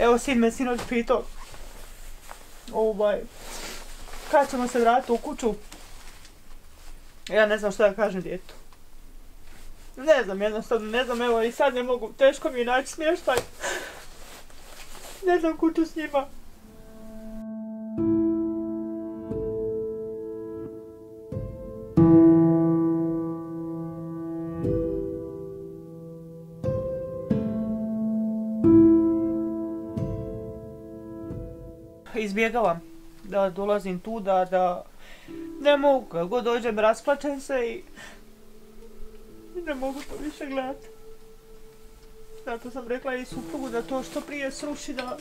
Evo sin me sinoć pitao, ovaj, kad ćemo se vratiti u kuću? Ja ne znam što da kažem djetu. Ne znam, jednostavno ne znam, evo i sad ne mogu, teško mi je naći smještaj. Ne znam kuću s njima. Izbjegavam da dolazim tu, da, da ne mogu, kako god dođem, rasplačem se i ne mogu to više gledati. Zato sam rekla i suprugu da to što prije sruši, da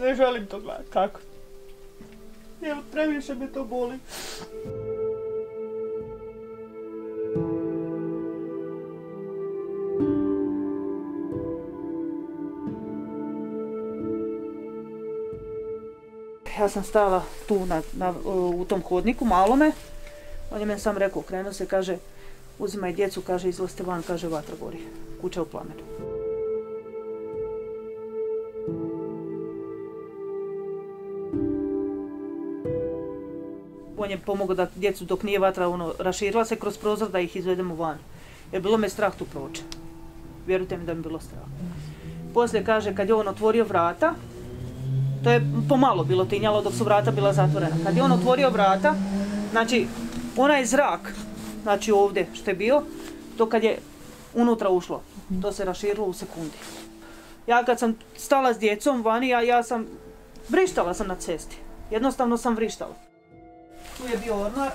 ne želim to gledati, kako. Jer previše me to boli. Ja sam stala tu na, na, u tom hodniku malome. On je meni sam rekao, krenuo se, kaže, uzimaj djecu, kaže, izlazite van, kaže, vatra gori. Kuća u plamenu. On je pomogao da djecu dok nije vatra ono, raširila se kroz prozor da ih izvedemo van. Jer bilo me strah tu proći. Vjerujte mi da mi bilo strah. Poslije kaže kad je on otvorio vrata, to je pomalo bilo tinjalo dok su vrata bila zatvorena. Kad je on otvorio vrata, znači onaj zrak, znači ovdje što je bio, to kad je unutra ušlo, to se raširilo u sekundi. Ja kad sam stala s djecom vani, ja, ja sam, vrištala sam na cesti. Jednostavno sam vrištala. Tu je bio ormar,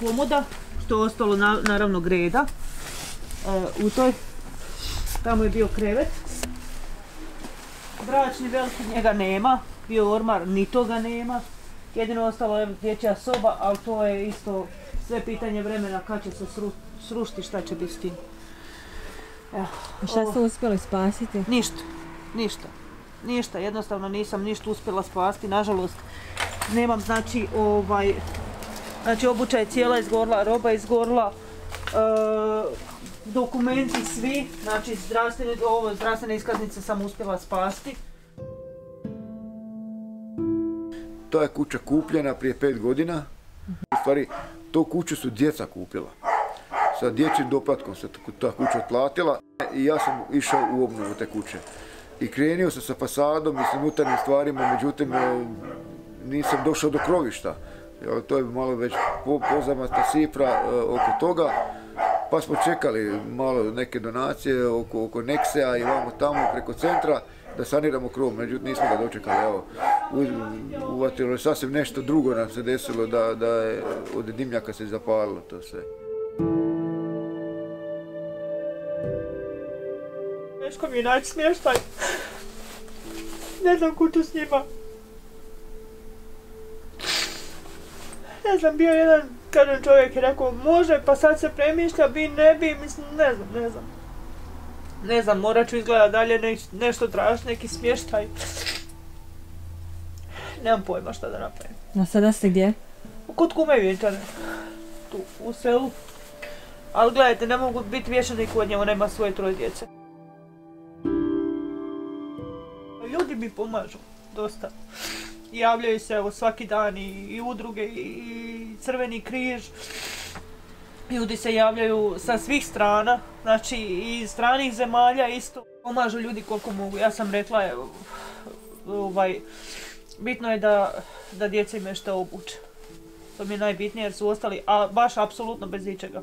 komoda, što je ostalo na- naravno greda. E, u toj, tamo je bio krevet. Bračni veliki njega nema, bio ormar, ni toga nema. Jedino ostalo je dječja soba, ali to je isto sve pitanje vremena kad će se sru, srušiti, šta će biti s tim. Evo, A šta ovo- ste uspjeli spasiti? Ništa, ništa. Ništa, jednostavno nisam ništa uspjela spasti, nažalost. Nemam, znači, ovaj, znači obuća je cijela izgorla, roba je izgorla, e, dokumenti svi, znači zdravstvene, ovo, zdravstvene iskaznice sam uspjela spasti. Ta je kuća kupljena prije pet godina. U stvari, tu kuću su djeca kupila. Sa dječjim doplatkom se ta kuća otplatila i ja sam išao u obnovu te kuće. I krenio sam sa fasadom i sa unutarnjim stvarima, međutim e, nisam došao do krovišta. To je malo već po- pozamata sifra e, oko toga. Pa smo čekali malo neke donacije oko, oko Nexea i vamo tamo preko centra da saniramo krov, međutim nismo ga dočekali. Evo, uvatilo je sasvim nešto drugo nam se desilo da, da je od dimnjaka se zapalilo to sve. Teško mi je naći smještaj. Ne znam kuću s njima. Ne znam, bio jedan, kažem čovjek je rekao, može, pa sad se premišlja, bi, ne bi, mislim, ne znam, ne znam. Ne znam, morat ću izgleda dalje neš- nešto tražiti, neki smještaj. Nemam pojma šta da napravim. A sada ste gdje? Kod kume vjenčane. Tu, u selu. Ali gledajte, ne mogu biti vješani kod nje, ona ima svoje troje djece. Ljudi mi pomažu, dosta. Javljaju se evo svaki dan i, i udruge i, Crveni križ. Ljudi se javljaju sa svih strana, znači i iz stranih zemalja isto. Pomažu ljudi koliko mogu. Ja sam rekla, evo, ovaj, bitno je da, da djeca imaju što. To mi je najbitnije jer su ostali, a baš apsolutno bez ičega.